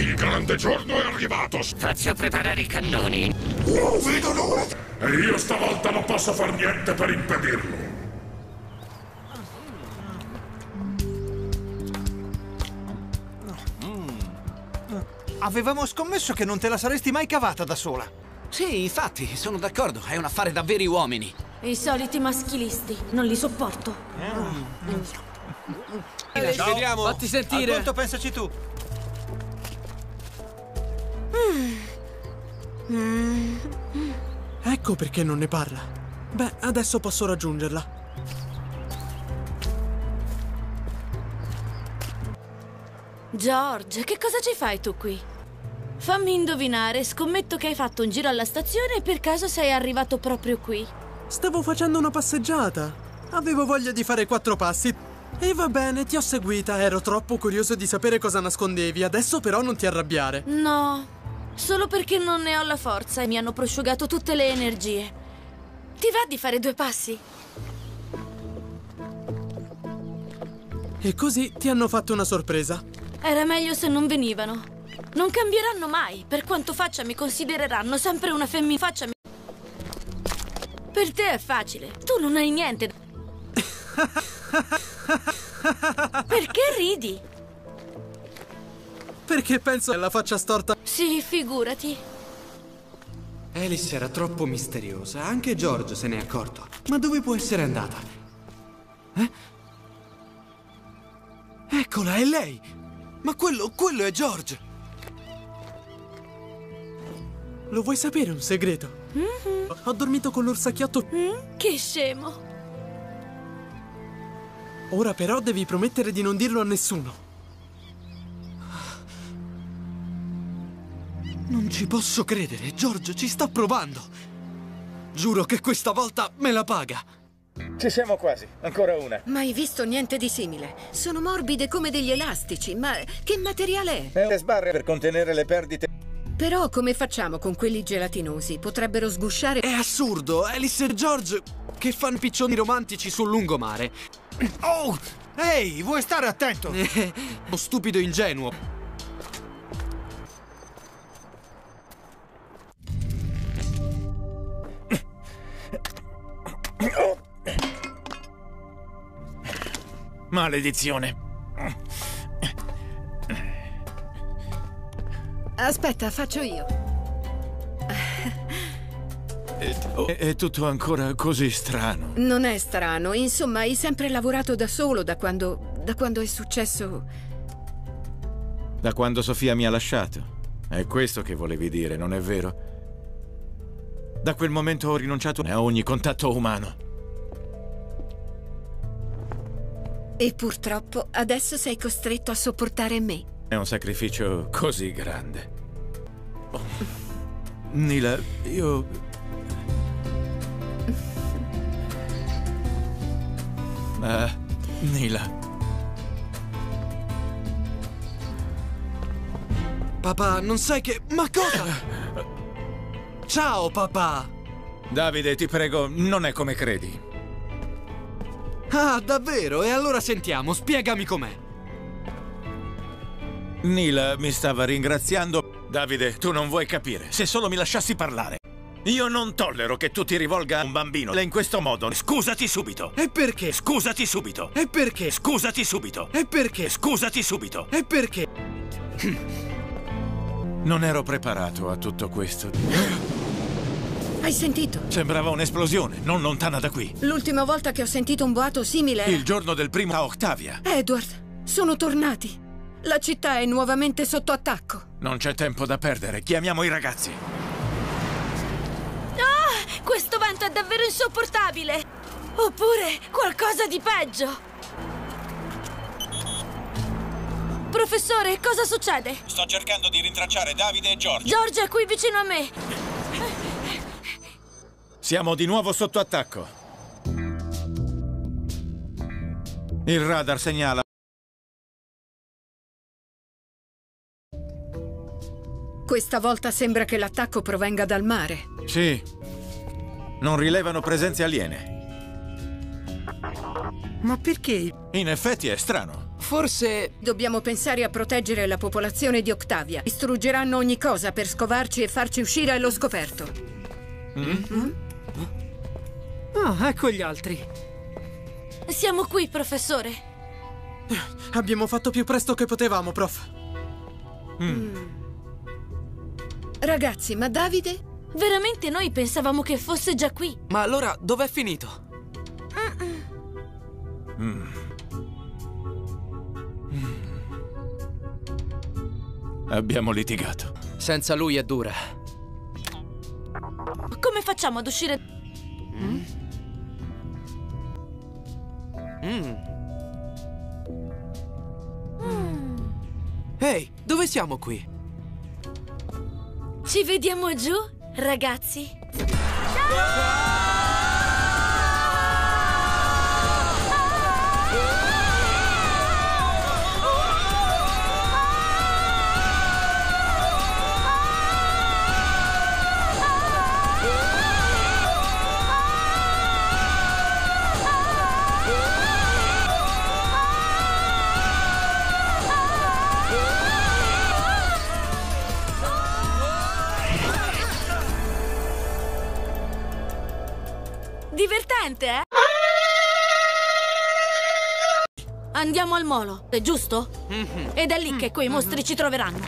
Il grande giorno è arrivato! Faccio preparare i cannoni. Non vedo l'ora! E io stavolta non posso far niente per impedirlo! Avevamo scommesso che non te la saresti mai cavata da sola. Sì, infatti, sono d'accordo. È un affare da veri uomini. I soliti maschilisti. Non li sopporto. Vediamo. Fatti Al sentire. conto pensaci tu. Ecco perché non ne parla. Beh, adesso posso raggiungerla. George, che cosa ci fai tu qui? Fammi indovinare, scommetto che hai fatto un giro alla stazione e per caso sei arrivato proprio qui. Stavo facendo una passeggiata. Avevo voglia di fare quattro passi. E va bene, ti ho seguita. Ero troppo curioso di sapere cosa nascondevi. Adesso però non ti arrabbiare. No, solo perché non ne ho la forza e mi hanno prosciugato tutte le energie. Ti va di fare due passi? E così ti hanno fatto una sorpresa. Era meglio se non venivano. Non cambieranno mai. Per quanto faccia mi considereranno sempre una femmina. Faccia mi... Per te è facile. Tu non hai niente. Perché ridi? Perché penso alla faccia storta. Sì, figurati. Alice era troppo misteriosa. Anche George se n'è accorto. Ma dove può essere andata? Eh? Eccola, è lei! Ma quello, quello è George! Lo vuoi sapere un segreto? Ho dormito con l'orsacchiotto. Mm? Che scemo. Ora però devi promettere di non dirlo a nessuno. Non ci posso credere, George ci sta provando. Giuro che questa volta me la paga. Ci siamo quasi. Ancora una. Mai visto niente di simile. Sono morbide come degli elastici, ma che materiale è? È le sbarre per contenere le perdite. Però come facciamo con quelli gelatinosi? Potrebbero sgusciare... È assurdo, Alice e George che fanno piccioni romantici sul lungomare. Oh! Ehi, vuoi stare attento? Uno stupido ingenuo. Maledizione. Aspetta, faccio io. È, è tutto ancora così strano. Non è strano, insomma, hai sempre lavorato da solo da quando... da quando è successo... Da quando Sofia mi ha lasciato. È questo che volevi dire, non è vero? Da quel momento ho rinunciato a ogni contatto umano. E purtroppo adesso sei costretto a sopportare me. È un sacrificio così grande. Oh. Nila, io... Ah, Nila. Papà, non sai che... Ma cosa? Ciao, papà! Davide, ti prego, non è come credi. Ah, davvero? E allora sentiamo, spiegami com'è. Nila mi stava ringraziando. Davide, tu non vuoi capire. Se solo mi lasciassi parlare. Io non tollero che tu ti rivolga a un bambino in questo modo. Scusati subito. E perché? Scusati subito. E perché? Scusati subito. E perché? Scusati subito. E perché? Non ero preparato a tutto questo. Hai sentito? Sembrava un'esplosione, non lontana da qui. L'ultima volta che ho sentito un boato simile... Il giorno del primo a Octavia. Edward, sono tornati. La città è nuovamente sotto attacco. Non c'è tempo da perdere. Chiamiamo i ragazzi. Ah, questo vento è davvero insopportabile. Oppure qualcosa di peggio. Professore, cosa succede? Sto cercando di rintracciare Davide e George. George è qui vicino a me. Siamo di nuovo sotto attacco. Il radar segnala. Questa volta sembra che l'attacco provenga dal mare. Sì. Non rilevano presenze aliene. Ma perché? In effetti è strano. forse... Dobbiamo pensare a proteggere la popolazione di Octavia. Distruggeranno ogni cosa per scovarci e farci uscire allo scoperto. Ah, ecco gli altri. Siamo qui, professore. Abbiamo fatto più presto che potevamo, prof. Ragazzi, ma Davide? Veramente noi pensavamo che fosse già qui. Ma allora dov'è finito? Abbiamo litigato. Senza lui è dura. Come facciamo ad uscire? Ehi, dove siamo qui? Ci vediamo giù, ragazzi? Divertente, eh? Andiamo al molo, è giusto? Ed è lì che quei mostri ci troveranno.